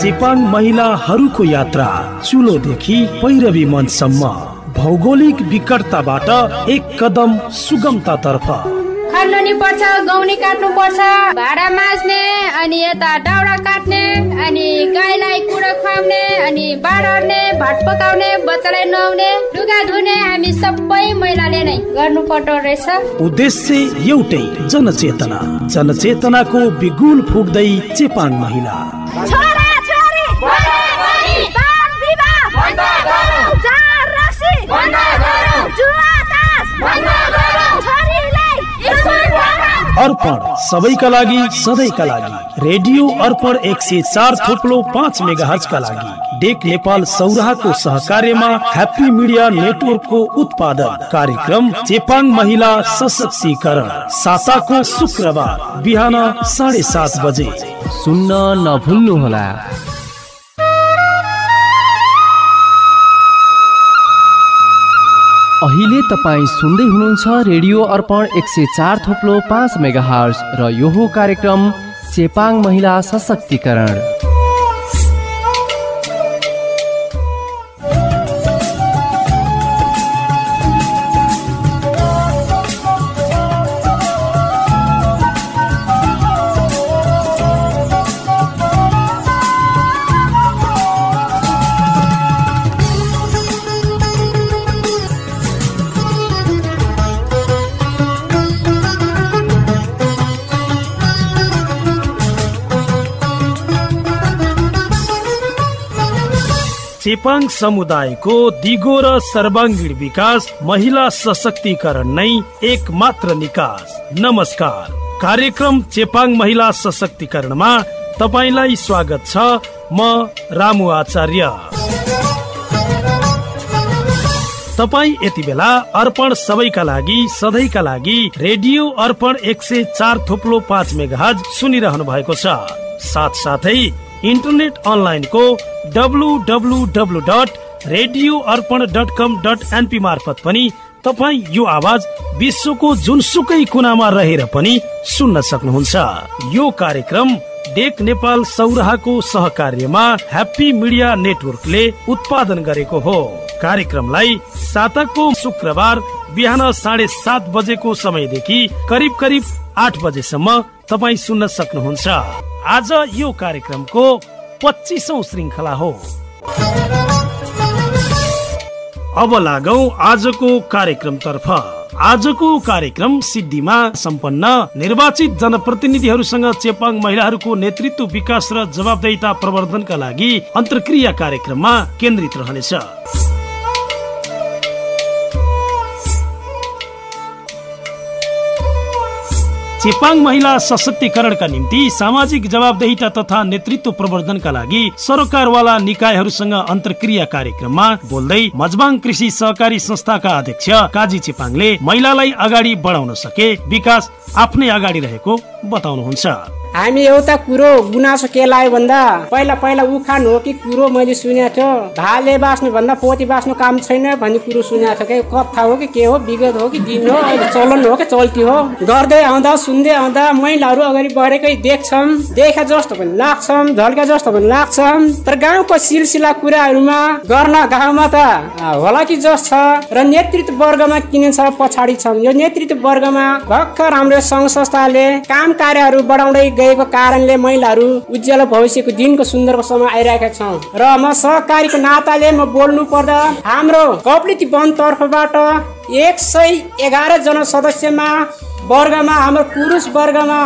चेपाङ महिलाहरूको यात्रा चुलोदेखि पैरवी मञ्चसम्म भौगोलिक विकटताबाट एक कदम सुगमतातर्फ। खन्नु नि पर्छ गौनी काट्नु पर्छ भाडा माझ्ने अनि यता दाउरा काट्ने अनि गाईलाई कुँडो खुवाउने अनि बाँड्ने भात पकाउने बच्चालाई नुहाउने लुगा धुने हामी सबै महिलाले नै गर्नु पर्दो रहेछ। उद्देश्य एउटै जनचेतना। जनचेतनाको बिगुल फुक्दै चेपाङ महिला। छोरा छोरी बाल विवाह जाँड रक्सी जुवा तास छोरीलाई स्कुल पठाऊ। अर्पण सबैका लागि सधैँका लागि। रेडियो अर्पण एक सय चार थोप्लो पाँच मेगा लागि। डेक नेपाल सौराहाको सहकार्यमा ह्याप्पी मिडिया नेटवर्कको उत्पादन कार्यक्रम चेपाङ महिला सशक्तिकरण। साताको शुक्रबार बिहान साढे सात बजे। सुन्न नभुल्नुहोला। तपाईँ सुन्दै हुनुहुन्छ रेडियो अर्पण एक सय चार थोप्लो पाँच मेगा र यो कार्यक्रम चेपाङ महिला सशक्तिकरण। चेपाङ समुदायको दिगो र सर्वाङ्गीण विकास महिला सशक्तिकरण नै एक मात्र निकास। नमस्कार। कार्यक्रम चेपाङ महिला सशक्तिकरणमा तपाईँलाई स्वागत छ। म रामु आचार्य। तपाईँ यति बेला अर्पण सबैका लागि सधैँका लागि रेडियो अर्पण एक सय चार थोप्लो पाँच मेगा सुनिरहनु भएको छ। साथ साथै इन्टरनेट अनलाइनको W W W dot radio Arpan dot com dot NP मार्फत पनि तपाईँ यो आवाज विश्वको जुनसुकै कुनामा रहेर पनि सुन्न सक्नुहुन्छ। यो कार्यक्रम डेक नेपाल सौराहाको सहकार्यमा ह्याप्पी मिडिया नेटवर्कले उत्पादन गरेको हो। कार्यक्रमलाई साताको शुक्रबार बिहान साढे सात बजेको समयदेखि करिब करिब आठ बजेसम्म तपाईँ सुन्न सक्नुहुन्छ। आज यो कार्यक्रमको पच्चिसौँ श्रृङ्खला हो। अब लागौ आजको कार्यक्रमतर्फ। आजको कार्यक्रम सिद्धिमा सम्पन्न निर्वाचित जनप्रतिनिधिहरूसँग चेपाङ महिलाहरूको नेतृत्व विकास र जवाबदेहिता प्रवर्धनका लागि अन्तर्क्रिया कार्यक्रममा केन्द्रित रहनेछ। चेपाङ महिला सशक्तिकरणका निम्ति सामाजिक जवाबदेहिता तथा नेतृत्व प्रवर्धनका लागि सरकारवाला निकायहरूसँग अन्तर्क्रिया कार्यक्रममा बोल्दै मजबाङ कृषि सहकारी संस्थाका अध्यक्ष काजी चेपाङले महिलालाई अगाडि बढाउन सके विकास आफ्नै अगाडि रहेको बताउनुहुन्छ। हामी एउटा कुरो गुनासो के लाग्यो भन्दा पहिला पहिला उखान हो कि कुरो मैले सुनेको थियो। भाले बाँच्नु भन्दा पोती बाँच्नु काम छैन भन्ने कुरो सुनेको थियो कि कथा हो कि के हो विगत हो कि दिन हो चलन हो कि चल्ती हो? गर्दै आउँदा सुन्दै आउँदा महिलाहरू अगाडि बढेकै देख्छौँ देखा जस्तो पनि लाग्छौँ झल्का जस्तो पनि लाग्छौँ तर गाउँको सिलसिला कुराहरूमा गर्न गाउँमा त होला कि जस छ? र नेतृत्व वर्गमा किन छ पछाडि छौँ यो नेतृत्व वर्गमा भर्खर हाम्रो सङ्घ संस्थाले काम कार्यहरू बढाउँदै गएको कारणले महिलाहरू उज्यालो भविष्यको दिनको सुन्दरको समय आइरहेका छौँ र म सहकारीको नाताले म बोल्नु पर्दा हाम्रो कप्लिती वन तर्फबाट एक सय एघार जना सदस्यमा वर्गमा हाम्रो पुरुष वर्गमा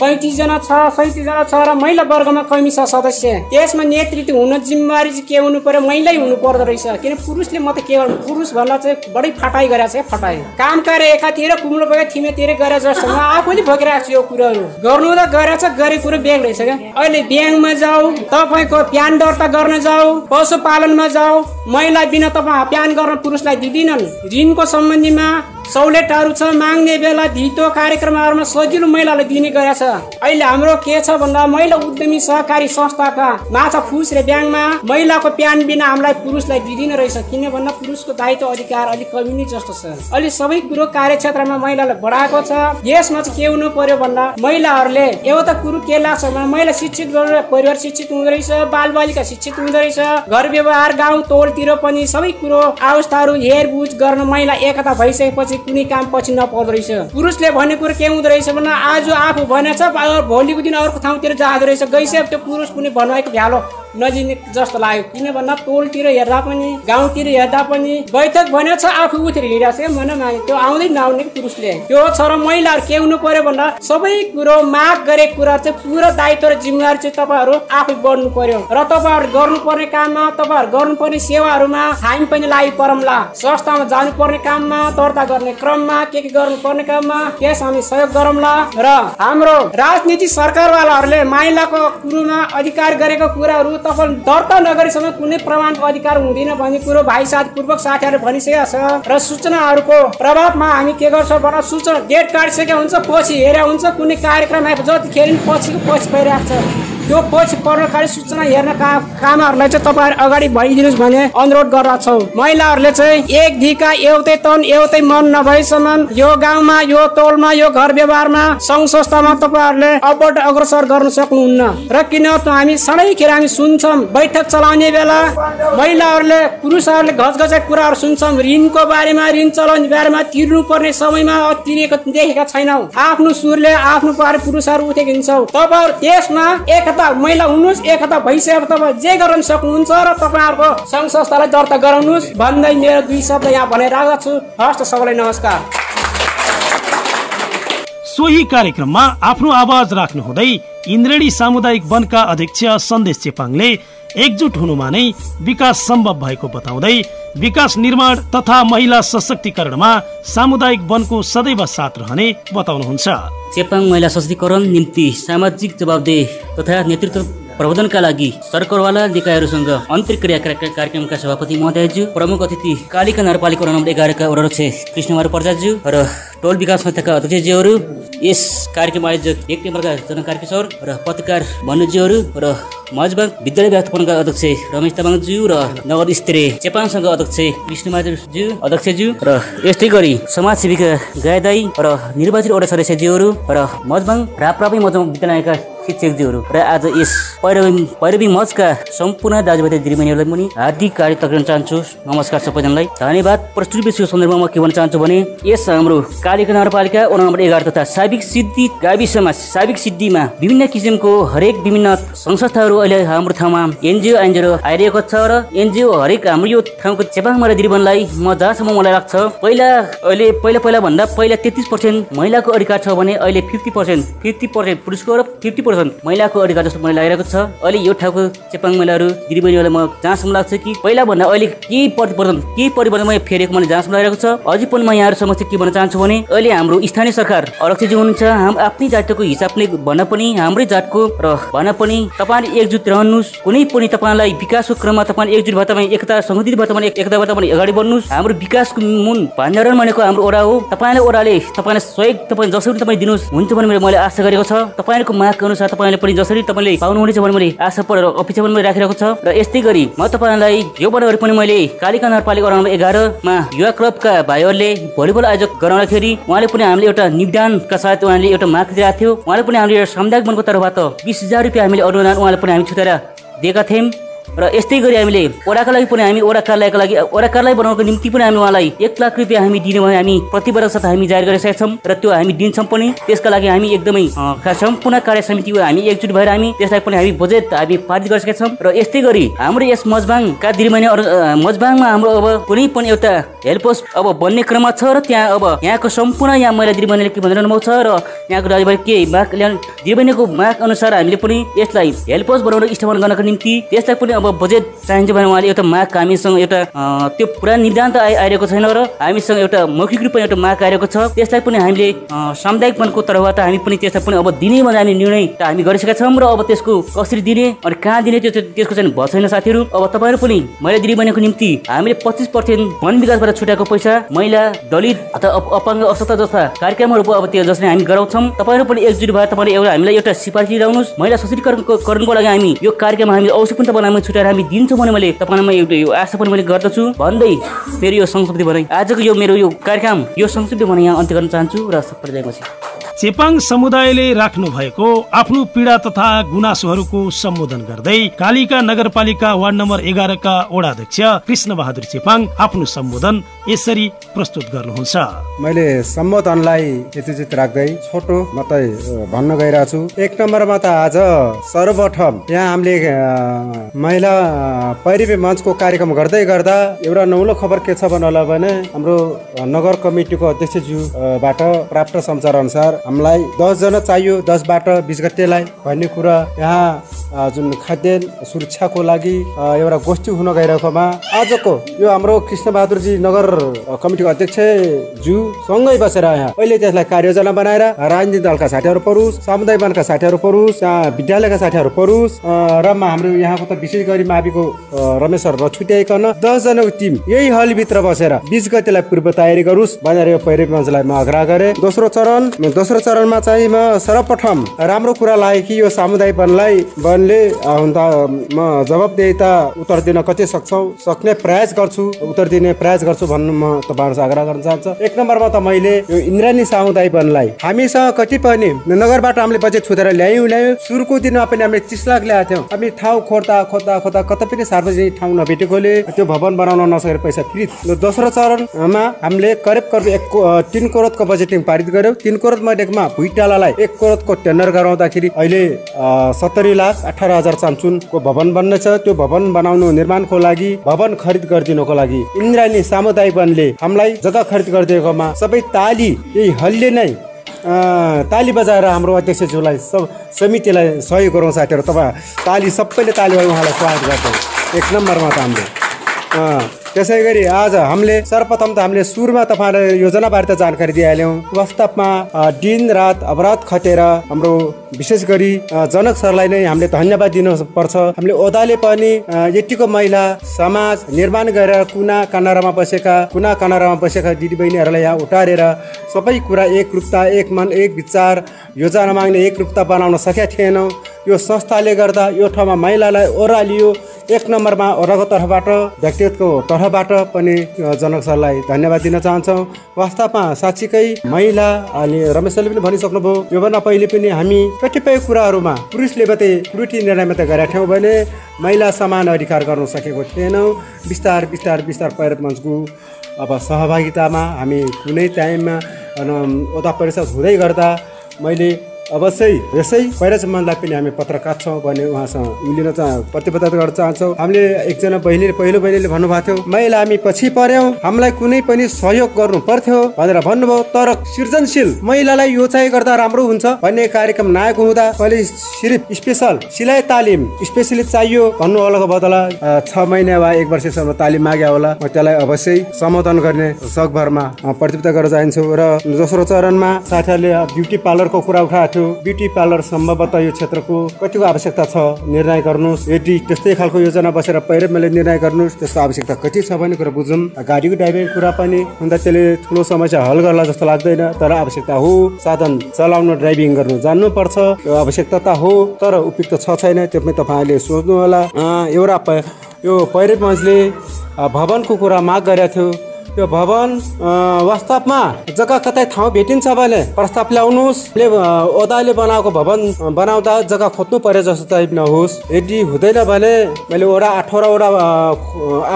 पैँतिसजना छ सैतिसजना छ र महिला वर्गमा कमी छ सदस्य। त्यसमा नेतृत्व हुन जिम्मेवारी चाहिँ के हुनु पर्यो? महिलै हुनु पर्दो रहेछ। किन पुरुषले म त के गर्नु? पुरुष भन्दा चाहिँ बढी फटाइ गरेको छ फटाइ। काम कार्य एकातिर कुम्रो बगेर थिमेतिर गरे जस्तो म आफूले भोगिरहेको छु यो कुरोहरू। गर्नु त गरेको छ गरेको कुरो ब्याङ्क रहेछ क्या? अहिले ब्याङ्कमा जाऊ तपाईँको प्यान दर्ता गर्न जाऊ पशुपालनमा जाऊ महिला बिना तपाईँ प्यान गर्न पुरुषलाई दिँदिनन्। ऋणको सम्बन्धीमा सहुलियतहरू छ माग्ने बेला धितो कार्यक्रमहरूमा सजिलो महिलालाई दिने गरेछ। अहिले हाम्रो के छ भन्दा महिला उद्यमी सहकारी संस्थाका माछा फुस र ब्याङ्कमा महिलाको प्यान बिना हामीलाई पुरुषलाई दिँदैन रहेछ। किन भन्दा पुरुषको दायित्व अधिकार अलिक कमी नै जस्तो छ। अहिले सबै कुरो कार्यक्षेत्रमा महिलालाई बढाएको छ। यसमा चाहिँ के हुनु पर्यो भन्दा महिलाहरूले एउटा कुरो के लाग्छ भने महिला शिक्षित गरेर परिवार शिक्षित हुँदो रहेछ बालबालिका शिक्षित हुँदो रहेछ। घर व्यवहार गाउँ टोलतिर पनि सबै कुरो अवस्थाहरू हेरबुझ गर्न महिला एकता भइसकेपछि कुनै काम पछि नपर्दो रहेछ। पुरुषले भन्ने कुरो के हुँदो रहेछ भने आज आफू भनेछ भोलिको दिन अर्को ठाउँतिर जाँदो रहेछ। गइसक्यो त्यो पुरुष कुनै भन्नुभएको भ्यालो। नजिने जस्तो लाग्यो। किन भन्दा टोलतिर हेर्दा पनि गाउँतिर हेर्दा पनि बैठक भनेको छ आफू उठेर हिँडिरहेको छ भन्न मागे। त्यो आउँदै नआउने पुरुषले। त्यो छ र महिलाहरू के हुनु पर्यो भन्दा सबै कुरो माग गरेको कुरा चाहिँ पुरो दायित्व र जिम्मेवारी चाहिँ तपाईँहरू आफै बढ्नु पर्यो। र तपाईँहरू गर्नुपर्ने काममा तपाईँहरू गर्नुपर्ने सेवाहरूमा हामी पनि लागि परौँला संस्थामा जानुपर्ने काममा दर्ता गर्ने क्रममा के के गर्नुपर्ने काममा त्यस हामी सहयोग गरौँला र हाम्रो राजनीति सरकारवालाहरूले महिलाको कुरोमा अधिकार गरेको कुराहरू तपाईँ दर्ता नगरेसम्म कुनै प्रमाणको अधिकार हुँदैन भन्ने कुरो भाइ साथपूर्वक साथीहरूले भनिसकेका छ र सूचनाहरूको प्रभावमा हामी के गर्छौँ भने सूचना डेट काटिसकेका हुन्छ पछि हेरे हुन्छ कुनै कार्यक्रम आएको जतिखेर पछिको पछि भइरहेको छ। त्यो पछि पर्णकारी सूचना हेर्न का कामहरूलाई चाहिँ तपाईँहरू अगाडि भइदिनुहोस् भन्ने अनुरोध गर्दछौँ। महिलाहरूले चाहिँ एक धिका एउटै तन एउटै मन नभएसम्म यो गाउँमा यो टोलमा यो घर व्यवहारमा सङ्घ संस्थामा तपाईँहरूले अबड अग्रसर गर्न सक्नुहुन्न। र किन हामी सधैँखेर हामी सुन्छौँ बैठक चलाउने बेला महिलाहरूले पुरुषहरूले घचघचे कुराहरू सुन्छौँ ऋणको बारेमा ऋण चलाउने बारेमा तिर्नु पर्ने समयमा तिरेको देखेका छैनौँ। आफ्नो सुरले आफ्नो पारे पुरुषहरू उठेको हिँड्छौँ तपाईँहरू त्यसमा एकता महिला हुनुहोस् एकता भइसकेर तपाईँ जे गराउन सक्नुहुन्छ र तपाईँहरूको सङ्घ संस्थालाई दर्ता गराउनुहोस् भन्दै मेरो दुई शब्द यहाँ भनेर राखेको छु हस्त सबैलाई नमस्कार। सोही कार्यक्रममा आफ्नो आवाज राख्नुहुँदै इन्द्रेणी सामुदायिक वनका अध्यक्ष सन्देश चेपाङले एकजुट हुनुमा नै विकास सम्भव भएको बताउँदै विकास निर्माण तथा महिला सशक्तिकरणमा सामुदायिक वनको सदैव साथ रहने बताउनुहुन्छ। चेपाङ महिला सशक्तिकरण निम्ति सामाजिक जवाबदेह तथा नेतृत्व प्रबन्धनका लागि सरकारवाला निकायहरूसँग अन्तर्क्रिया कार्यक्रमका सभापति महोदयज्यू प्रमुख अतिथि कालिका नगरपालिका नम्बर एघारका अध्यक्ष कृष्णकुमार प्रजाज्यू र टोल विकास संस्थाका अध्यक्षज्यूहरू यस कार्यक्रम आयोजक एक नम्बरका जनकार किशोर र पत्रकार भन्नुज्यूहरू र मजबाग विद्यालय व्यवस्थापनका अध्यक्ष रमेश तामाङज्यू र नगर स्तरीय चेपाङसँग अध्यक्ष कृष्णमाज्यू अध्यक्षज्यू र यस्तै गरी समाजसेविका गायदाई र निर्वाचित वडा सदस्यज्यूहरू र मजबाङ राप्रापी मजबाङ विद्यालयका शिक्षकज्यूहरू र आज यस पैरवी पैरवी मजका सम्पूर्ण दाजुभाइ दिदीबहिनीहरूलाई पनि हार्दिक कार्य गर्न चाहन्छु। नमस्कार सबैजनालाई। धन्यवाद। प्रस्तुति विषयको सन्दर्भमा के भन्न चाहन्छु भने यस हाम्रो कालिका नगरपालिका वडा नम्बर एघार तथा साबिक सिद्धि गाविसमा साबिक सिद्धिमा विभिन्न किसिमको हरेक विभिन्न संस्थाहरू अहिले हाम्रो ठाउँमा एनजिओ एनजिओ आइरहेको छ र एनजिओ हरेक हाम्रो यो ठाउँको चेपाङ महिला दिदीबहिनीलाई म जहाँसम्म मलाई लाग्छ पहिला अहिले पहिला पहिला भन्दा पहिला तेत्तिस पर्सेन्ट महिलाको अधिकार छ भने अहिले फिफ्टी पर्सेन्ट फिफ्टी पर्सेन्ट पुरुषको र फिफ्टी पर्सेन्ट महिलाको अधिकार जस्तो मलाई लागिरहेको छ। अहिले यो ठाउँको चेपाङ महिलाहरू दिदीबहिनीहरूलाई म जहाँसम्म लाग्छ कि पहिला भन्दा अहिले केही परिवर्तन केही परिवर्तन मैले फेरेको मलाई जहाँसम्म लागिरहेको छ? अझै पनि म यहाँहरू समक्ष के भन्न चाहन्छु भने अहिले हाम्रो स्थानीय सरकार अध्यक्षजी हुनुहुन्छ। हाम आफ्नै जातको हिसाबले भन्न पनि हाम्रै जातको र भन्न पनि तपाईँले एकजुट रहनुहोस्। कुनै पनि तपाईँलाई विकासको क्रममा तपाईँ एकजुट भए तपाईँ एकता सङ्गठित भए तपाईँ एकताबाट तपाईँ अगाडि बढ्नुहोस्। हाम्रो विकासको मुन भण्डारण भनेको हाम्रो ओडा हो। तपाईँलाई ओडाले तपाईँलाई सहयोग तपाईँ जसरी तपाईँ दिनुहोस् हुन्छ भने मैले आशा गरेको छ। तपाईँहरूको मागको अनुसार तपाईँले पनि जसरी तपाईँले पाउनुहुनेछ भने मैले आशा परेर अपेक्षा पनि राखिरहेको छ। र यस्तै गरी म तपाईँलाई यो वर्ष पनि मैले कालिका नगरपालिका नम्बर एघारमा युवा क्लबका भाइहरूले भलिबल आयोजक गराउँदाखेरि उहाँले पनि हामीले एउटा निवेदनका साथ उहाँले एउटा माग दिइरहेको थियो। उहाँले पनि हामीले सामुदायिक वनको तर्फबाट बिस हजार रुपियाँ हामीले अनुदान उहाँले पनि हामी छुटेर दिएका थियौँ। र यस्तै गरी हामीले ओडाका लागि पनि हामी ओडा कार्यालयका लागि ओडा कार्यालय बनाउनको निम्ति पनि हामी उहाँलाई एक लाख रुपियाँ हामी दिने भने हामी प्रतिवर्ष साथ हामी जारी गरिसकेका छौँ र त्यो हामी दिन्छौँ पनि। त्यसका लागि हामी एकदमै सम्पूर्ण कार्य समिति हामी एकजुट भएर हामी त्यसलाई पनि हामी बजेट हामी पारित गरिसकेका छौँ। र यस्तै गरी हाम्रो यस मजबाङका दिदीबहिनी मजबाङमा हाम्रो अब कुनै पनि एउटा हेल्प पोस्ट अब बन्ने क्रममा छ र त्यहाँ अब यहाँको सम्पूर्ण यहाँ महिला दिदीबहिनीले के भनिरहनु भएको छ र यहाँको दाजुभाइ के माग दिदीबहिनीको माग अनुसार हामीले पनि यसलाई हेल्प पोस्ट बनाउन स्थापना गर्नको निम्ति त्यसलाई पनि अब बजेट चाहिन्छ भने उहाँले एउटा माग हामीसँग एउटा त्यो पुरा निर्धारण त आइ आइरहेको छैन र हामीसँग एउटा मौखिक रूपमा एउटा माग आइरहेको छ। त्यसलाई पनि हामीले अँ, सामुदायिक वनको तर्फबाट हामी पनि त्यसलाई पनि अब दिने भनेर हामी निर्णय हामी गरिसकेका छौँ र अब त्यसको कसरी दिने अनि कहाँ दिने त्यो त्यसको चाहिँ भएको छैन साथीहरू। अब तपाईँहरू पनि महिला दिदीबहिनीको निम्ति हामीले पच्चिस पर्सेन्ट वन विकासबाट छुट्याएको पैसा महिला दलित अथवा अप- अपाङ्ग अवस्था जस्ता कार्यक्रमहरू अब त्यो जसले हामी गराउँछौँ। तपाईँहरू पनि एकजुट भएर तपाईँले एउटा हामीलाई एउटा सिफारिस दिइरहनुहोस्। महिला सशक्तिकरणको करणको लागि हामी यो कार्यक्रम हामी अवश्य पनि तपाईँलाई छुट्याएर हामी दिन्छौँ भने मैले तपाईँलाई एउटा यो आशा पनि मैले गर्दछु। भन्दै मेरो यो संक्षिप्त भनाइ आजको यो मेरो यो कार्यक्रम यो संक्षिप्त भनाइ यहाँ अन्त्य गर्न चाहन्छु र सबैलाई जयमसी चेपाङ समुदायले राख्नु भएको आफ्नो पीडा तथा गुनासोहरूको सम्बोधन गर्दै कालिका नगरपालिका वार्ड नम्बर एघारका वडा अध्यक्ष कृष्ण बहादुर चेपाङ आफ्नो सम्बोधन यसरी प्रस्तुत गर्नुहुन्छ। मैले सम्बोधनलाई यतिचित राख्दै छोटो मात्रै भन्न गइरहेको छु। एक नम्बरमा त आज सर्वप्रथम यहाँ हामीले महिला पैरवी मञ्चको कार्यक्रम गर्दै गर्दा एउटा नौलो खबर के छ भन्नु भने हाम्रो नगर कमिटीको अध्यक्षज्यूबाट प्राप्त समाचार अनुसार हामीलाई दसजना चाहियो दसबाट बिस गतेलाई भन्ने कुरा यहाँ जुन खाद्यान्न सुरक्षाको लागि एउटा गोष्ठी हुन गइरहेकोमा आजको यो हाम्रो कृष्णबहादुरजी नगर कमिटीको अध्यक्ष ज्यू सँगै बसेर यहाँ अहिले त्यसलाई कार्ययोजना बनाएर राजनीतिक दलका साथीहरू परोस् सामुदायिक वनका साथीहरू परोस् विद्यालयका साथीहरू परोस् र हाम्रो यहाँको त विशेष गरी माविको अ, रमेशहरू नछुट्याइकन दसजनाको टिम यही हलभित्र बसेर बिस गतिलाई पूर्व तयारी गरोस् भनेर यो पहिरो मञ्चलाई म आग्रह गरेँ। दोस्रो चरण दोस्रो चरणमा चाहिँ म सर्वप्रथम राम्रो कुरा लाग्यो कि यो सामुदायिक वनलाई वनले हुन त म जवाबदेहिता उत्तर दिन कति सक्छौँ सक्ने प्रयास गर्छु उत्तर दिने प्रयास गर्छु भन्नु म तपाईँहरूसँग आग्रह गर्न चाहन्छु। एक नम्बरमा त मैले यो इन्द्राणी सामुदायिक वनलाई हामीसँग पनि नगरबाट हामीले बजेट छुटेर ल्यायौँ ल्यायौँ सुरुको दिनमा पनि हामीले तिस लाख ल्याएको थियौँ। हामी ठाउँ खोज्दा खोज्दा खोज्दा कतै पनि सार्वजनिक ठाउँ नभेटेकोले त्यो भवन बनाउन नसकेर पैसा र दोस्रो चरणमा हामीले करिब करिब एक तिन करोडको बजेटिङ पारित गर्यौँ तिन करोड मध्येमा भुइँटालालाई एक करोडको टेन्डर गराउँदाखेरि अहिले सत्तरी लाख अठार हजार चान्चुनको भवन बन्नेछ। त्यो भवन बनाउनु निर्माणको लागि भवन खरिद गरिदिनुको लागि इन्द्राणी सामुदायिक वनले हामीलाई जग्गा खरिद गरिदिएकोमा सबै ताली यही हलले नै ताली बजाएर हाम्रो अध्यक्षज्यूलाई सब समितिलाई सहयोग गरौँ साथीहरू। तपाईँ ताली सबैले ताली उहाँलाई स्वागत गर्छौँ एक नम्बरमा त हामीले अ, त्यसै गरी आज हामीले सर्वप्रथम त हामीले सुरुमा तपाईँलाई योजनाबारे त जानकारी दिइहाल्यौँ। वास्तवमा दिन रात अपराध खटेर हाम्रो विशेष गरी जनक सरलाई नै हामीले धन्यवाद दिनुपर्छ। हामीले ओदाले पनि यतिको महिला समाज निर्माण गरेर कुना कनारामा बसेका कुना कनारामा बसेका दिदीबहिनीहरूलाई यहाँ उतारेर सबै कुरा एक रूपता एक मन एक विचार योजना माग्ने एक रूपता बनाउन सकेका थिएनौँ। यो संस्थाले गर्दा यो ठाउँमा महिलालाई ओह्रालियो। एक नम्बरमा ओह्राको तर्फबाट व्यक्तिगतको तर्फबाट पनि जनक सरलाई धन्यवाद दिन चाहन्छौँ। वास्तवमा साँच्चीकै महिला अनि रमेश पनि भनिसक्नुभयो योभन्दा पहिले पनि हामी कतिपय कुराहरूमा पुरुषले मात्रै त्रुटि निर्णय मात्रै गरेका थियौँ भने महिला समान अधिकार गर्न सकेको थिएनौँ। बिस्तार बिस्तार बिस्तार पैरत मञ्चको अब सहभागितामा हामी कुनै टाइममा ओदा परिषद हुँदै गर्दा मैले अवश्य यसै पैरज मनलाई पनि हामी पत्र काट्छौँ भने उहाँसँग मिलिन चाह प्रतिबद्धता गर्न चाहन्छौँ। हामीले एकजना बहिनीले पहिलो बहिनीले भन्नुभएको थियो महिला हामी पछि पर्यौँ हामीलाई कुनै पनि सहयोग गर्नु पर्थ्यो भनेर भन्नुभयो। तर सृजनशील महिलालाई यो चाहिँ गर्दा राम्रो हुन्छ भन्ने कार्यक्रम नआएको हुँदा मैले सिर्फ स्पेसल सिलाइ तालिम स्पेसली चाहियो भन्नु होलाको बदला छ महिना वा एक वर्षसम्म तालिम मागे होला। म त्यसलाई अवश्य सम्बोधन गर्ने सकभरमा प्रतिबद्ध गर्न चाहन्छु। र दोस्रो चरणमा साथीहरूले ब्युटी पार्लरको कुरा उठाएको थियो। ब्युटी पार्लर सम्भवतः यो क्षेत्रको कतिको आवश्यकता छ निर्णय गर्नुहोस्। यदि त्यस्तै खालको योजना बसेर पहिरै मैले निर्णय गर्नुहोस् त्यसको आवश्यकता कति छ भन्ने कुरा बुझौँ। गाडीको ड्राइभिङ कुरा पनि हुँदा त्यसले ठुलो समस्या हल गर्ला जस्तो लाग्दैन तर आवश्यकता हो। साधन चलाउन ड्राइभिङ गर्नु जान्नुपर्छ। यो आवश्यकता त हो तर उपयुक्त छ छैन त्यो पनि तपाईँहरूले सोच्नु होला अँ, एउटा यो पहिरो मञ्चले भवनको कुरा माग गरेको थियो। यो भवन वास्तवमा जग्गा कतै ठाउँ भेटिन्छ भने प्रस्ताव ल्याउनुहोस्। ओदाले बनाएको भवन बनाउँदा जग्गा खोज्नु पर्यो जस्तो चाहिँ नहोस्। यदि हुँदैन भने मैले वडा अठारवटा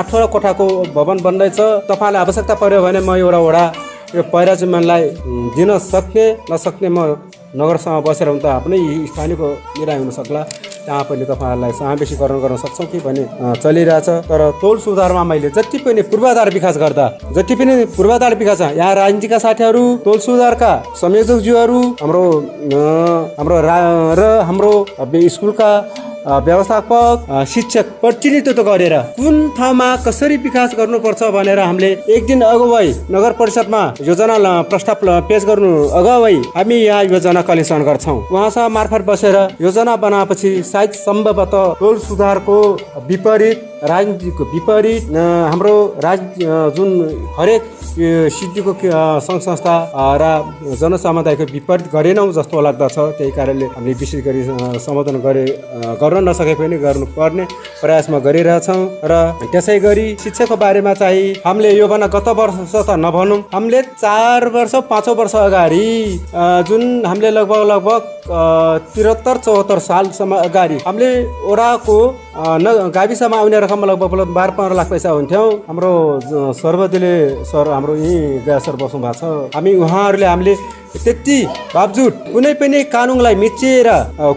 अठार कोठाको भवन बन्दैछ। तपाईँलाई आवश्यकता पर्यो भने म एउटा वडा यो पहिराजुमानलाई उम्, दिन सक्ने नसक्ने म नगरसँग बसेर हुन त आफ्नै स्थानीयको निर्णय हुन सक्ला। त्यहाँ पनि तपाईँहरूलाई समावेशीकरण गर्न सक्छौँ कि भन्ने चलिरहेछ। तर टोल सुधारमा मैले जति पनि पूर्वाधार विकास गर्दा जति पनि पूर्वाधार विकास यहाँ राजनीतिका साथीहरू टोल सुधारका संयोजकज्यूहरू हाम्रो हाम्रो रा हाम्रो स्कुलका व्यवस्थापक शिक्षक प्रतिनिधित्व गरेर कुन ठाउँमा कसरी विकास गर्नुपर्छ भनेर हामीले एक दिन अगावै नगर परिषदमा योजना प्रस्ताव पेश गर्नु अगावै हामी यहाँ योजना कलेक्सन गर्छौँ। उहाँसँग मार्फत बसेर योजना बनाएपछि सायद सम्भवतः टोल सुधारको विपरीत राजनीतिको विपरीत हाम्रो राज जुन हरेक सिद्धिको सङ्घ संस्था र जनसमुदायको विपरीत गरेनौँ जस्तो लाग्दछ। त्यही कारणले हामीले विशेष गरी सम्बोधन गरे गर्न नसके पनि गर्नुपर्ने प्रयासमा गरिरहेछौँ। र त्यसै गरी शिक्षाको बारेमा चाहिँ हामीले योभन्दा गत वर्ष त नभनौँ। हामीले चार वर्ष पाँचौँ वर्ष अगाडि जुन हामीले लगभग लगभग त्रिहत्तर चौहत्तर सालसम्म अगाडि हामीले ओडाको अ, न गाविसमा आउने रकम लगभग लगभग बाह्र पन्ध्र लाख पैसा हुन्थ्यौँ। हाम्रो सर्वदलीय सर हाम्रो यहीँ गया सर बस्नु भएको छ। हामी उहाँहरूले हामीले त्यति बावजुद कुनै पनि कानुनलाई मिचिएर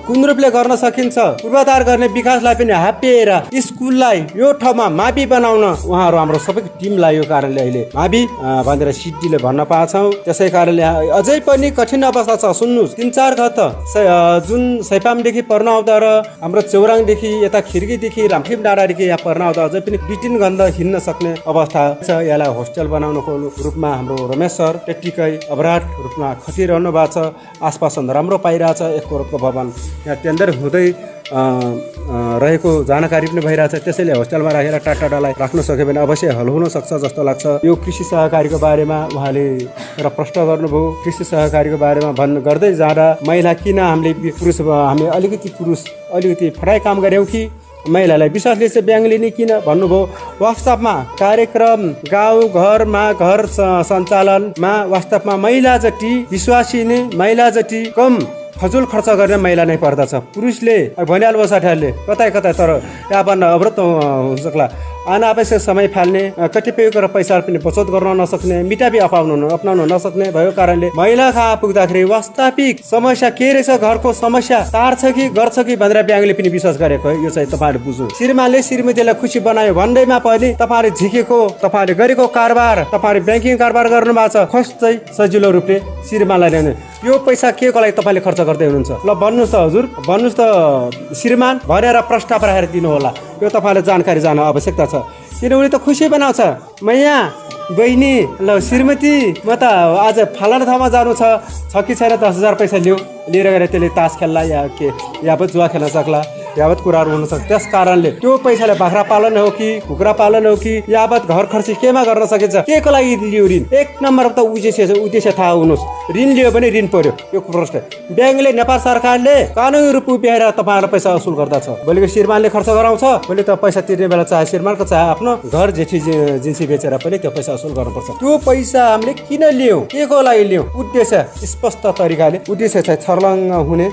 कुन रूपले गर्न सकिन्छ। पूर्वाधार गर्ने विकासलाई पनि हापिएर स्कुललाई यो ठाउँमा मावि बनाउन उहाँहरू हाम्रो सबै टिमलाई यो कारणले अहिले मावि भनेर सिडीले भन्न पाएछौँ त्यसै कारणले अझै पनि कठिन अवस्था छ। सुन्नुहोस् तिन चार घर त स- अ, जुन सैपामदेखि पर्न आउँदा र हाम्रो चौराङदेखि यता खिर्कीदेखि रामखिम डाँडादेखि यहाँ पर्न आउँदा अझै पनि तिन घन्टा हिँड्न सक्ने अवस्था छ। यसलाई होस्टेल बनाउनको रूपमा हाम्रो रमेश सर त्यत्तिकै अबराट रूपमा खटिरहनु भएको छ आसपास राम्रो पाइरहेछ एक करोडको भवन यहाँ टेन्डर हुँदै रहेको जानकारी पनि भइरहेछ। त्यसैले होस्टेलमा राखेर टाटाडालाई राख्न सक्यो भने अवश्य हल हुन सक्छ जस्तो लाग्छ। यो कृषि सहकारीको बारेमा उहाँले एउटा प्रश्न गर्नुभयो। कृषि सहकारीको बारेमा भन् गर्दै जाँदा महिला किन हामीले पुरुष हामी अलिकति पुरुष अलिकति फटाइ काम गऱ्यौँ कि? महिलालाई विश्वासले चाहिँ ब्याङ्क लिने किन भन्नुभयो। वास्तवमा कार्यक्रम गाउँ घरमा घर सञ्चालनमा वास्तवमा महिला जति विश्वासिनी महिला जति कम फजुल खर्च गर्ने महिला नै पर्दछ। पुरुषले भनिहाल्नु साथीहरूले कतै कतै तर यहाँभन्दा अवरोध हुन सक्ला। अनावश्यक समय फाल्ने अ, कतिपय कुरा पैसा पनि बचत गर्न नसक्ने मिटाबी अपाउनु अप्नाउन नसक्ने भएको कारणले महिला कहाँ पुग्दाखेरि वास्तविक समस्या के रहेछ घरको समस्या तार्छ कि गर्छ कि भनेर ब्याङ्कले पनि विश्वास गरेको यो चाहिँ तपाईँहरूले बुझ्नु। श्रीमानले श्रीमतीलाई खुसी बनायो भन्दैमा पनि तपाईँहरूले झिकेको तपाईँहरूले गरेको कारोबार तपाईँहरूले ब्याङ्किङ कारोबार गर्नु भएको छ खोज्दै सजिलो रूपले श्रीमानलाई ल्याउने यो पैसा के को लागि तपाईँले खर्च गर्दै हुनुहुन्छ? ल भन्नुहोस् त हजुर भन्नुहोस् त श्रीमान भनेर प्रस्ताव राखेर दिनु होला यो तपाईँलाई जानकारी जान आवश्यकता छ। किनभने त खुसी बनाउँछ मैया बहिनी ल श्रीमती म त आज फलाना ठाउँमा जानु छ। कि छैन दस हजार पैसा लियो लिएर गएर त्यसले तास खेल्ला या के या पो जुवा खेल्न सक्ला। यावत कुराहरू हुनसक्छ। त्यस कारणले त्यो पैसाले बाख्रा पालन हो कि कुखुरा पालन हो कि यावत घर खर्च केमा गर्न सकिन्छ? के को लागि लियो ऋण? एक नम्बर त उद्देश्य उद्देश्य थाहा हुनुहोस्। ऋण लियो भने ऋण पर्यो। यो प्रश्न। ब्याङ्कले नेपाल सरकारले कानुनी रूप उभ्याएर तपाईँहरूलाई पैसा असुल गर्दछ। भोलिको श्रीमानले खर्च गराउँछ। भोलि त पैसा तिर्ने बेला चाहे श्रीमानको चाहे आफ्नो घर जेठी जिन्सी बेचेर पनि त्यो पैसा असुल गर्नुपर्छ। त्यो पैसा हामीले किन लियौँ? के को लागि लियौँ? उद्देश्य। स्पष्ट तरिकाले। उद्देश्य चाहिँ छर्लङ्ग हुने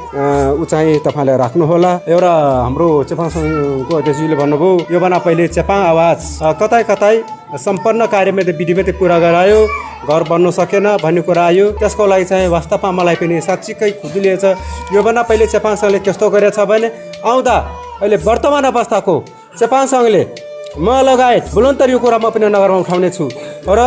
ऊ चाहिँ तपाईँले राख्नुहोला। एउटा हाम्रो चेपाङ सङ्घको अध्यक्षजीले भन्नुभयो यो बना पहिले चेपाङ आवाज कतै कतै सम्पन्न कार्यमा त विधिवत पुरा गरायो घर बन्नु सकेन भन्ने कुरा आयो। त्यसको लागि चाहिँ वास्तवमा मलाई पनि साँच्चीकै खुजुलिएछ यो बना पहिले चेपाङ सङ्घले त्यस्तो गरेछ भने आउँदा अहिले वर्तमान अवस्थाको चेपाङ सङ्घले म लगायत बुलन्तर यो कुरा म पनि नगरमा उठाउने छु। र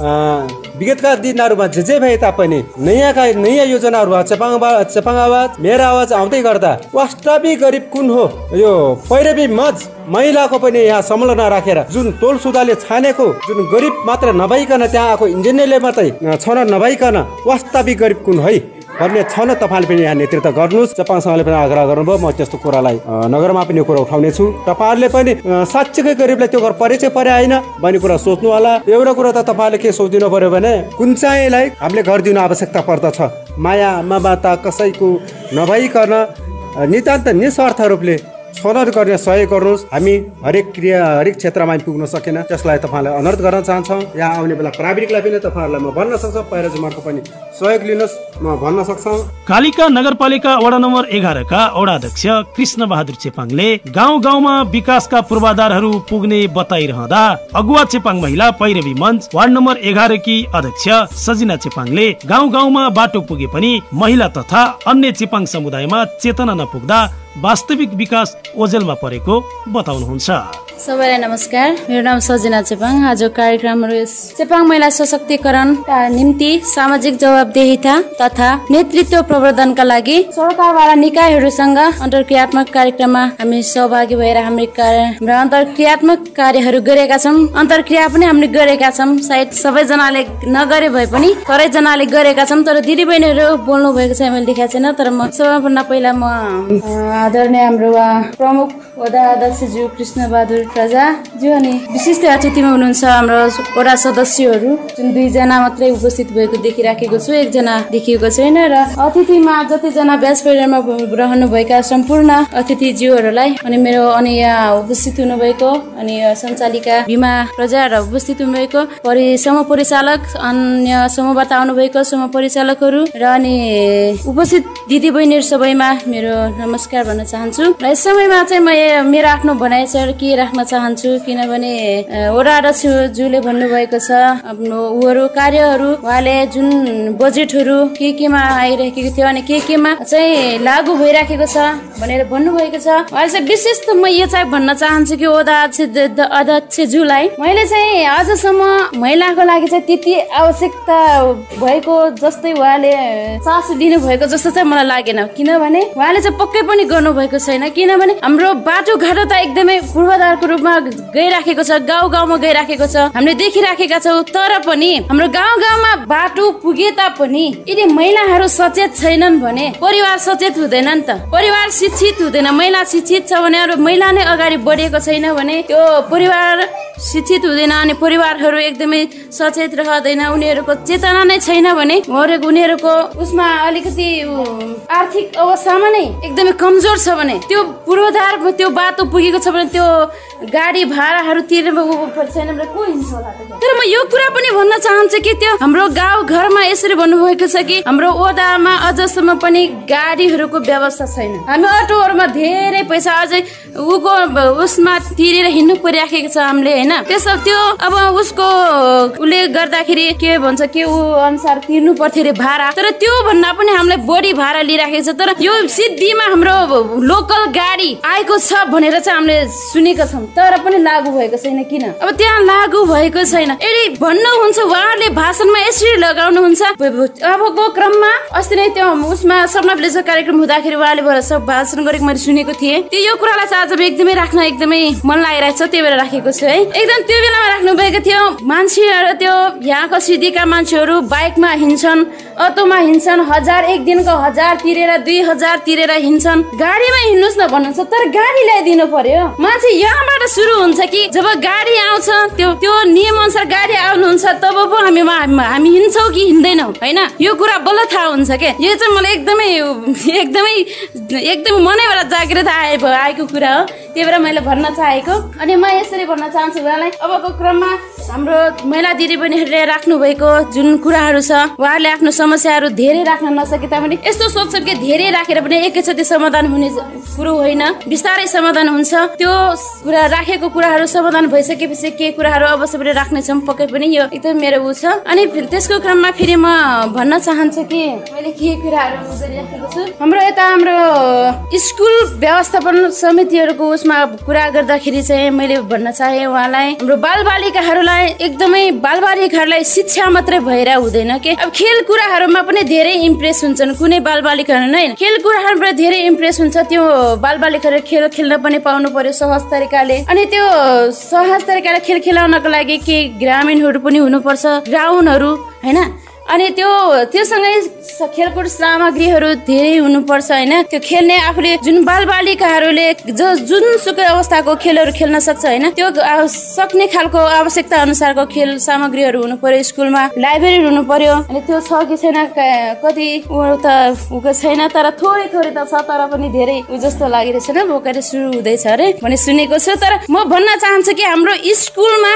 विगतका दिनहरूमा जे जे भए तापनि नयाँका नयाँ योजनाहरू भयो चेपाङ चेपाङ आवाज मेरो आवाज आउँदै गर्दा वास्तविक गरिब कुन हो? यो पैरवी मज महिलाको पनि यहाँ संलग्न राखेर जुन टोल सुधारले छानेको जुन गरिब मात्र नभइकन त्यहाँ आएको इन्जिनियरले मात्रै अँ, छनौट नभइकन वास्तविक गरिब कुन है? भन्ने छ न तपाईँले पनि यहाँ नेतृत्व गर्नुहोस्। चपाङसँगले पनि आग्रह गर्नुभयो म त्यस्तो कुरालाई नगरमा पनि यो कुरा उठाउने छु तपाईँहरूले पनि साँच्चीकै गरिबलाई त्यो घर परे चाहिँ परे होइन भन्ने कुरा सोच्नु होला एउटा कुरा त तपाईँहरूले के सोचिदिनु पर्यो भने कुन चाहिँलाई हामीले घर दिनु आवश्यकता पर्दछ। माया ममता कसैको नभइकन नितान्त निस्वार्थ रूपले छनौट गर्ने सहयोग गर्नुहोस्। हामी हरेक क्रिया हरेक क्षेत्रमा हामी पुग्न सकेन। त्यसलाई तपाईँलाई अनुरोध गर्न चाहन्छौँ। यहाँ आउने बेला प्राविधिकलाई पनि तपाईँहरूलाई म भन्न सक्छौँ। पहिरो जुमाको पनि सहयोग लिनुहोस्। म भन्न सक्छौँ। कालिका नगरपालिका वडा नम्बर एघारका वडाध्यक्ष कृष्ण बहादुर चेपाङले गाउँ गाउँमा विकासका पूर्वाधारहरू पुग्ने बताइरहँदा अगुवा चेपाङ महिला पैरवी मञ्च वार्ड नम्बर एघारकी अध्यक्ष सजिना चेपाङले गाउँ गाउँमा बाटो पुगे पनि महिला तथा अन्य चेपाङ समुदायमा चेतना नपुग्दा वास्तविक विकास ओझेलमा परेको बताउनुहुन्छ। सबैलाई नमस्कार। मेरो नाम सजना चेपाङ। आज कार्यक्रमहरू यस चेपाङ महिला सशक्तिकरणका निम्ति सामाजिक जवाबदेहिता तथा नेतृत्व प्रवर्धनका लागि सरकारवाला निकायहरूसँग अन्तर्क्रियात्मक कार्यक्रममा हामी सहभागी भएर हाम्रो कार्य अन्तर्क्रियात्मक कार्यहरू गरेका छौँ। अन्तर्क्रिया पनि हामीले गरेका छौँ। सायद सबैजनाले नगरे भए पनि करैजनाले गरेका छौँ। तर दिदीबहिनीहरू बोल्नु भएको छ मैले देखाएको छैन। तर म सबैभन्दा पहिला म आदरणीय हाम्रो प्रमुख वडा अध्यक्षज्यू कृष्ण बहादुर प्रजाज्यू अनि विशिष्ट अतिथिमा हुनुहुन्छ हाम्रो वडा सदस्यहरू जुन दुईजना मात्रै उपस्थित भएको देखिराखेको छु एकजना देखिएको छैन र अतिथिमा जतिजना व्यास परिवारमा रहनुभएका सम्पूर्ण अतिथिज्यूहरूलाई अनि मेरो अनि यहाँ उपस्थित हुनुभएको अनि सञ्चालिका भीमा प्रजा र उपस्थित हुनुभएको परि समूह परिचालक अन्य समूहबाट आउनुभएको समूह परिचालकहरू र अनि उपस्थित दिदी बहिनीहरू सबैमा मेरो नमस्कार भन्न चाहन्छु। र यस समयमा चाहिँ म मेरो आफ्नो भनाइ छ के राख्न चाहन्छु किनभने वडा अध्यक्षज्यूले भन्नुभएको छ आफ्नो उहरू कार्यहरू उहाँले जुन बजेटहरू के केमा आइरहेको थियो अनि के केमा चाहिँ लागू भइराखेको छ भनेर भन्नुभएको छ। उहाँले चाहिँ विशेष त म यो चाहिँ भन्न चाहन्छु कि अध्यक्ष अध्यक्षज्यूलाई मैले चाहिँ आजसम्म महिलाको लागि चाहिँ त्यति आवश्यकता भएको जस्तै उहाँले चासो दिनुभएको जस्तो चाहिँ मलाई लागेन। किनभने उहाँले चाहिँ पक्कै पनि गर्नुभएको छैन। किनभने हाम्रो बाटोघाटो त एकदमै पूर्वाधारको रूपमा गइराखेको छ गाउँ गाउँमा गइराखेको छ। हामीले देखिराखेका छौँ तर पनि हाम्रो गाउँ गाउँमा बाटो पुगे तापनि यदि महिलाहरू सचेत छैनन् भने परिवार सचेत हुँदैन नि त। परिवार शिक्षित हुँदैन महिला शिक्षित छ भने अरू महिला नै अगाडि बढेको छैन भने त्यो परिवार शिक्षित हुँदैन अनि परिवारहरू एकदमै सचेत रहँदैन। उनीहरूको चेतना नै छैन भने उनीहरू- उनीहरूको उसमा अलिकति आर्थिक अवस्थामा नै एकदमै कमजोर छ भने त्यो पूर्वाधार त्यो बाटो पुगेको छ भने त्यो गाडी भाडाहरू तिर्नु त? तर म यो कुरा पनि भन्न चाहन्छु कि त्यो हाम्रो गाउँ घरमा यसरी भन्नुभएको छ कि हाम्रो ओदामा अझसम्म पनि गाडीहरूको व्यवस्था छैन। हामी अटोहरूमा धेरै पैसा अझै उको उसमा तिरेर हिँड्नु परिराखेको छ हामीले होइन? त्यसो त्यो अब उसको उसले गर्दाखेरि के भन्छ के ऊ अनुसार तिर्नु पर्थ्यो अरे भाडा। तर त्यो भन्दा पनि हामीलाई बढी भाडा लिइराखेको छ। तर यो सिद्धिमा हाम्रो लोकल गाडी आएको छ भनेर चाहिँ हामीले सुनेका छौँ। तर पनि लागू भएको छैन किन? अब त्यहाँ लागू भएको छैन। यदि भन्नुहुन्छ उहाँहरूले भाषणमा यसरी लगाउनुहुन्छ। अबको क्रममा अस्ति नै त्यो उसमा सपना कार्यक्रम हुँदाखेरि उहाँले भाषण गरेको मैले सुनेको थिएँ। त्यो यो कुरालाई चाहिँ आज एकदमै राख्न एकदमै मन लागिरहेको छ त्यही भएर राखेको छु है। एकदम त्यो बेलामा राख्नु भएको थियो मान्छेहरू त्यो यहाँको सिद्धिका मान्छेहरू बाइकमा हिँड्छन् अटोमा हिँड्छन् हजार एक दिनको हजार तिरेर दुई हजार तिरेर हिँड्छन्। गाडीमा हिँड्नुहोस् न भन्नुहुन्छ तर गाडी ल्याइदिनु पर्यो। मान्छे यहाँबाट सुरु हुन्छ कि जब गाडी आउँछ त्यो त्यो नियम अनुसार गाडी आउनुहुन्छ तब पो हामी हामी हिँड्छौँ कि हिँड्दैनौँ होइन? यो कुरा बल्ल थाहा हुन्छ के? यो चाहिँ मलाई एकदमै एकदमै एकदमै मनैबाट जागृत आए आएको कुरा हो। त्यही भएर मैले भन्न चाहेको। अनि म यसरी भन्न चाहन्छु उहाँलाई। अबको क्रममा हाम्रो महिला दिदीबहिनीहरूले राख्नु भएको जुन कुराहरू छ उहाँहरूले आफ्नो समस्याहरू धेरै राख्न नसके तापनि यस्तो सोच्छन् कि धेरै राखेर पनि एकैचोटि समाधान हुने कुरो होइन। बिस्तारै समाधान हुन्छ। त्यो कुरा राखेको कुराहरू समाधान भइसकेपछि के कुराहरू अवश्य पनि राख्नेछौँ पक्कै पनि यो एकदम मेरो ऊ छ। अनि त्यसको क्रममा फेरि म भन्न चाहन्छु कि मैले के कुराहरू छु। हाम्रो यता हाम्रो स्कुल व्यवस्थापन समितिहरूको उसमा कुरा गर्दाखेरि चाहिँ मैले भन्न चाहे उहाँलाई। हाम्रो बाल बालिकाहरूलाई एकदमै बाल बालिकाहरूलाई शिक्षा मात्रै भएर हुँदैन के? अब खेल कुराहरूमा पनि धेरै इम्प्रेस हुन्छन्। कुनै बाल बालिकाहरू नै खेल कुराहरूमा धेरै इम्प्रेस हुन्छ। त्यो बाल बालिकाहरू खेल खेल्न पनि पाउनु पर्यो सहज तरिकाले। अनि त्यो सहज तरिकाले खेल खेलाउनको लागि के ग्रामीणहरू पनि हुनुपर्छ। ग्राउन्डहरू होइन? अनि त्यो त्योसँगै खेलकुद सामग्रीहरू धेरै हुनुपर्छ होइन? त्यो खेल्ने आफूले जुन बाल बालिकाहरूले जो जुनसुकै अवस्थाको खेलहरू खेल्न सक्छ होइन? त्यो सक्ने खालको आवश्यकता अनुसारको खेल सामग्रीहरू हुनु पर्यो स्कुलमा लाइब्रेरी हुनु पर्यो अनि त्यो छ कि छैन कति त छैन तर थोरै थोरै त छ तर पनि धेरै जस्तो लागिरहेछ न भोकाले सुरु हुँदैछ अरे? भने सुनेको छु तर म भन्न चाहन्छु कि हाम्रो स्कुलमा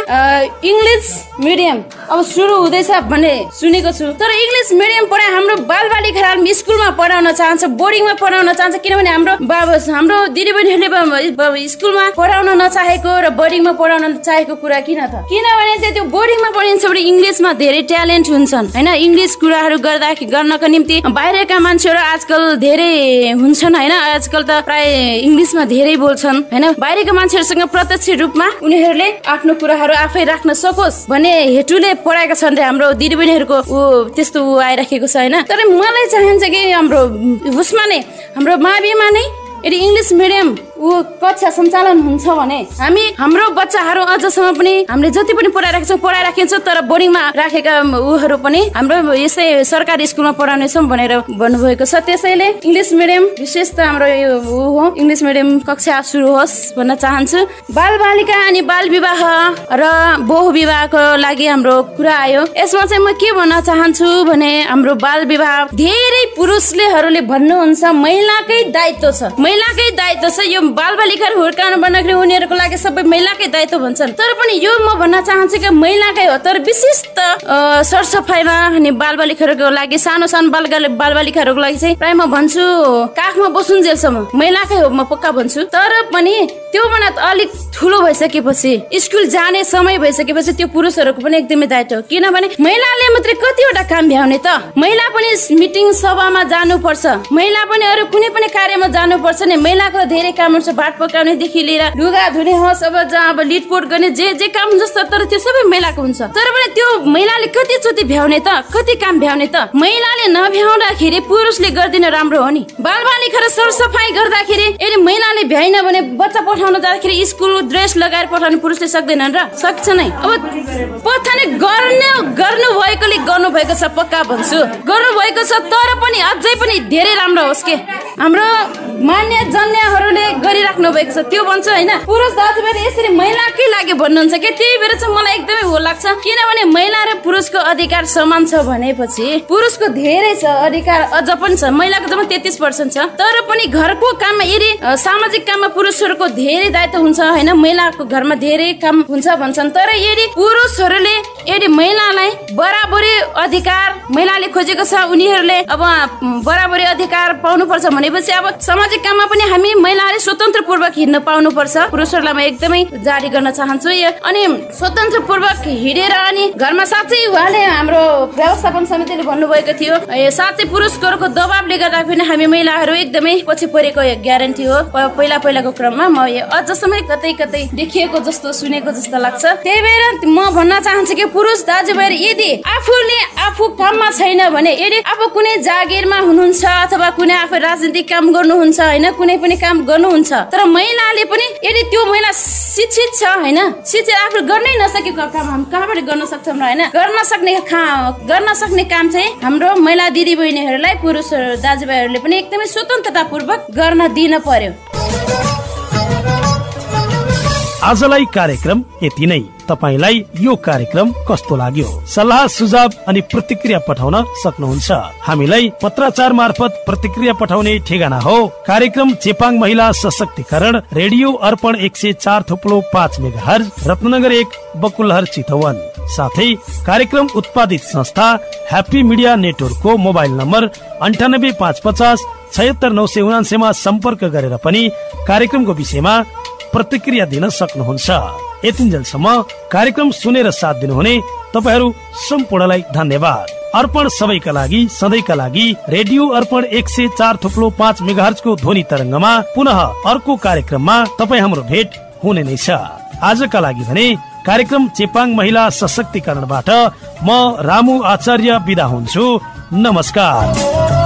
इङ्ग्लिस मिडियम अब सुरु हुँदैछ भन्ने सुनेको छु। चाहन्छु तर इङ्ग्लिस मिडियम पढाइ हाम्रो बालबालिकाहरू स्कुलमा पढाउन चाहन्छ बोर्डिङमा पढाउन चाहन्छ किनभने हाम्रो बाबा हाम्रो दिदीबहिनीहरूले स्कुलमा पढाउन नचाहेको र बोर्डिङमा पढाउन चाहेको कुरा किन त? किनभने त्यो- त्यो बोर्डिङमा पढिन्छ भने इङ्ग्लिसमा धेरै ट्यालेन्ट हुन्छन् होइन? इङ्ग्लिस कुराहरू गर्दा गर्नको निम्ति बाहिरका मान्छेहरू आजकल धेरै हुन्छन् होइन? आजकल त प्राय इङ्ग्लिसमा धेरै बोल्छन् होइन? बाहिरका मान्छेहरूसँग प्रत्यक्ष रूपमा उनीहरूले आफ्नो कुराहरू आफै राख्न सकोस् भन्ने हेतुले पढाएका छन् हाम्रो दिदीबहिनीहरूको त्यस्तो आइराखेको छ होइन? तर मलाई चाहन्छ कि हाम्रो उसमा नै हाम्रो माविमा नै यदि इङ्ग्लिस मिडियम ऊ कक्षा सञ्चालन हुन्छ भने हामी हाम्रो बच्चाहरू अझसम्म पनि हामीले जति पनि पढाइराखेको छौँ पढाइराखेको छौँ तर बोर्डिङमा राखेका ऊहरू पनि हाम्रो यसै सरकारी स्कुलमा पढाउनेछौँ भनेर भन्नुभएको छ। त्यसैले इङ्ग्लिस मिडियम विशेष त हाम्रो यो ऊ हो इङ्ग्लिस मिडियम कक्षा सुरु होस् भन्न चाहन्छु। बाल बालिका अनि बाल विवाह र बहु विवाहको लागि हाम्रो कुरा आयो। यसमा चाहिँ म के भन्न चाहन्छु भने हाम्रो बाल विवाह धेरै पुरुषलेहरूले भन्नुहुन्छ महिलाकै दायित्व छ। महिलाकै दायित्व छ यो बाल बालिकाहरू हुर्काउनु भन्दाखेरि उनीहरूको लागि सबै महिलाकै दायित्व भन्छन्। तर पनि यो म भन्न चाहन्छु कि महिलाकै हो तर विशेष त सरसफाइमा अनि बाल बालिकाहरूको लागि सानो सानो बाल बाल बालिकाहरूको लागि चाहिँ प्रायः म भन्छु काखमा बसुन्जेलसम्म महिलाकै हो म पक्का भन्छु। तर पनि त्योभन्दा त अलिक ठुलो भइसकेपछि स्कुल जाने समय भइसकेपछि त्यो पुरुषहरूको पनि एकदमै दायित्व हो। किनभने महिलाले मात्रै कतिवटा काम भ्याउने त। महिला पनि मिटिङ सभामा जानुपर्छ। महिला पनि अरू कुनै पनि कार्यमा जानुपर्छ नि। महिलाको धेरै काम हुन्छ भात पकाउनेदेखि लिएर लुगा धुने होस् अब जहाँ अब लिटपोट गर्ने जे जे काम हुन्छ तर त्यो सबै महिलाको हुन्छ। तर पनि त्यो महिलाले कति चोटि भ्याउने त कति काम भ्याउने त महिलाले नभ्याउँदाखेरि पुरुषले गरिदिन राम्रो हो नि। बाल बालिका र सरसफाइ गर्दाखेरि यदि महिलाले भ्याइन भने बच्चा पठाउन जाँदाखेरि स्कुल ड्रेस लगाएर पठाउनु पुरुषले सक्दैनन् र सक्छ नै। अब पठाउने गर्ने गर्नु भएकोले गर्नु भएको छ पक्का भन्छु। गर्नु भएको छ तर पनि अझै पनि धेरै राम्रो होस् के। हाम्रो मान्य जन्यहरूले गरिराख्नु भएको छ। त्यो भन्छ होइन पुरुष दाजुभाइले यसरी महिलाकै लागि भन्नुहुन्छ कि? त्यही भएर चाहिँ मलाई एकदमै हो लाग्छ। किनभने महिला र पुरुषको अधिकार समान छ भनेपछि पुरुषको धेरै छ अधिकार अझ पनि छ। महिलाको जम्मा तेत्तिस पर्सेन्ट छ। तर पनि घरको काममा यदि सामाजिक काममा पुरुषहरूको धेरै दायित्व हुन्छ होइन महिलाको घरमा धेरै काम हुन्छ भन्छन्। तर यदि पुरुषहरूले यदि महिलालाई बराबरी अधिकार महिलाले खोजेको छ उनीहरूले अब बराबरी अधिकार पाउनुपर्छ भनेपछि अब सामाजिक काममा पनि हामी महिलाले स्वतन्त्र पूर्वक हिँड्न पाउनुपर्छ। पुरुषहरूलाई म एकदमै जारी गर्न चाहन्छु अनि स्वतन्त्र पूर्वक हिँडेर अनि घरमा साँच्चै उहाँले हाम्रो व्यवस्थापन समितिले भन्नुभएको थियो साँच्चै पुरुषहरूको दबावले गर्दा पनि हामी महिलाहरू एकदमै पछि परेको ग्यारेन्टी हो। पहिला पहिलाको क्रममा म अझसम्म कतै कतै देखिएको जस्तो सुनेको जस्तो लाग्छ। त्यही भएर म भन्न चाहन्छु कि पुरुष दाजुभाइ यदि आफूले आफू काममा छैन भने यदि आफू कुनै जागिरमा हुनुहुन्छ अथवा कुनै आफू राजनीतिक काम गर्नुहुन्छ होइन कुनै पनि काम गर्नुहुन्छ तर महिलाले पनि यदि त्यो महिला शिक्षित छ होइन? शिक्षित आफू गर्नै नसकेको काम हामी कहाँबाट गर्न सक्छौँ र होइन? गर्न सक्ने गर्न सक्ने काम चाहिँ हाम्रो महिला दिदी बहिनीहरूलाई पुरुष दाजुभाइहरूले पनि एकदमै स्वतन्त्रतापूर्वक गर्न दिन पर्यो। आजलाई कार्यक्रम यति नै। तपाईँलाई यो कार्यक्रम कस्तो लाग्यो? सल्लाह सुझाव अनि प्रतिक्रिया पठाउन सक्नुहुन्छ। हामीलाई पत्राचार मार्फत प्रतिक्रिया पठाउने ठेगाना हो। कार्यक्रम चेपाङ महिला सशक्तिकरण रेडियो अर्पण एक सय चार थुप्लो पाँच मेगा रत्नगर एक बकुलहर चितवन। साथै कार्यक्रम उत्पादित संस्था ह्याप्पी मिडिया नेटवर्कको मोबाइल नम्बर अन्ठानब्बे पाँच पचास छयत्तर नौ सय उनान्सयमा सम्पर्क गरेर पनि कार्यक्रमको विषयमा प्रतिक्रिया दिन सक्नुहुन्छ। यतिन्जेलसम्म कार्यक्रम सुनेर साथ दिनुहुने तपाईँहरू सम्पूर्णलाई धन्यवाद। अर्पण सबैका लागि सधैँका लागि रेडियो अर्पण एक सय चार थुप्लो पाँच मेगाहरजको ध्वनि तरङ्गमा पुनः अर्को कार्यक्रममा तपाईँ हाम्रो भेट हुने नै छ। आजका लागि भने कार्यक्रम चेपाङ महिला सशक्तिकरणबाट म रामु आचार्य विदा हुन्छु। नमस्कार।